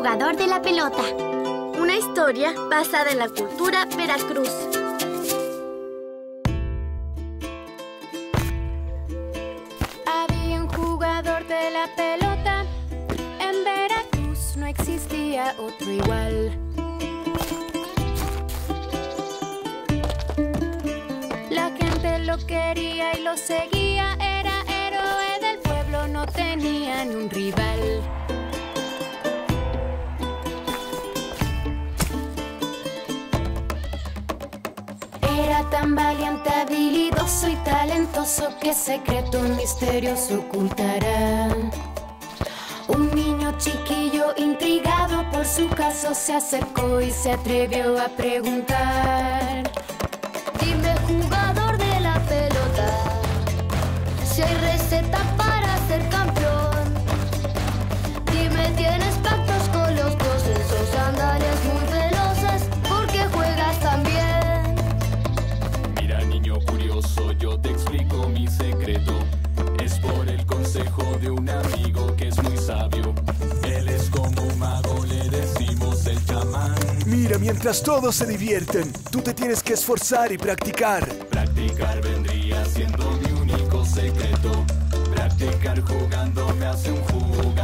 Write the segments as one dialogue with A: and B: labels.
A: jugador de la pelota.
B: Una historia basada en la cultura Veracruz.
C: Había un jugador de la pelota. En Veracruz no existía otro igual. La gente lo quería y lo seguía. Era héroe del pueblo, no tenía ni un rival. Era tan valiente, habilidoso y talentoso que secreto misterioso ocultará. Un niño chiquillo intrigado por su caso se acercó y se atrevió a preguntar.
D: Curioso, yo te explico mi secreto. Es por el consejo de un amigo que es muy sabio. Él es como un mago, le decimos el chamán.
E: Mira, mientras todos se divierten, tú te tienes que esforzar y practicar.
D: Practicar vendría siendo mi único secreto. Practicar jugando me hace un jugador.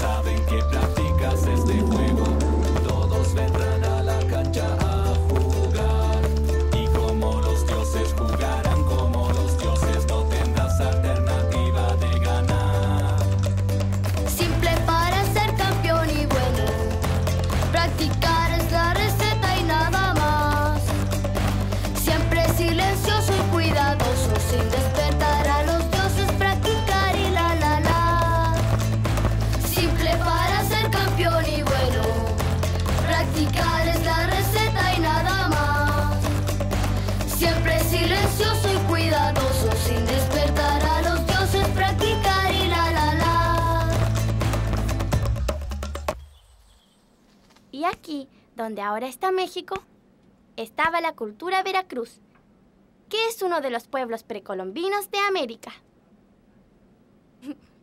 D: Los
A: Y aquí, donde ahora está México, estaba la cultura Veracruz, que es uno de los pueblos precolombinos de América.